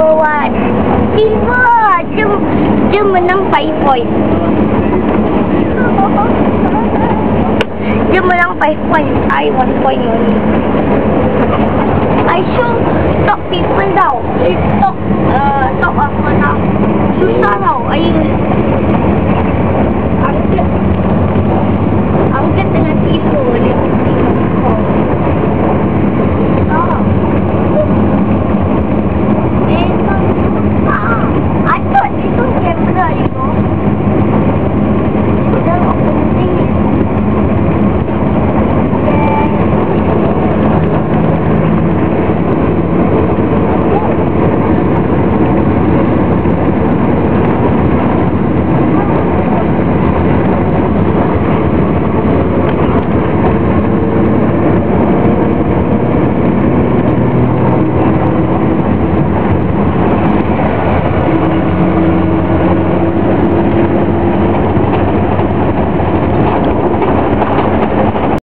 number one. Tiba, Dia, dia menang five point. Dia menang five point. I one point only. I show top people tau.